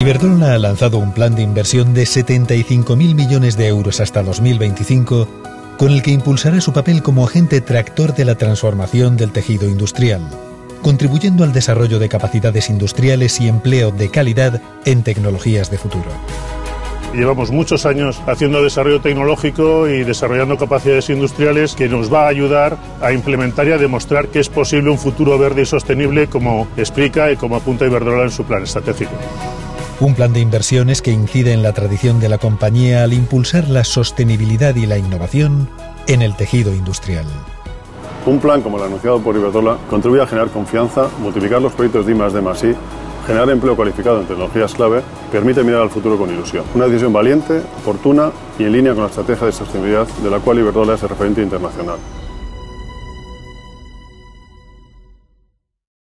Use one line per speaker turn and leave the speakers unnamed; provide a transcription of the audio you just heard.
Iberdrola ha lanzado un plan de inversión de 75.000 millones de euros hasta 2025, con el que impulsará su papel como agente tractor de la transformación del tejido industrial, contribuyendo al desarrollo de capacidades industriales y empleo de calidad en tecnologías de futuro.
Llevamos muchos años haciendo desarrollo tecnológico y desarrollando capacidades industriales que nos va a ayudar a implementar y a demostrar que es posible un futuro verde y sostenible como explica y como apunta Iberdrola en su plan estratégico.
Un plan de inversiones que incide en la tradición de la compañía al impulsar la sostenibilidad y la innovación en el tejido industrial.
Un plan como el anunciado por Iberdrola contribuye a generar confianza, multiplicar los proyectos de I+D+I Generar empleo cualificado en tecnologías clave permite mirar al futuro con ilusión. Una decisión valiente, oportuna y en línea con la estrategia de sostenibilidad de la cual Iberdrola es el referente internacional.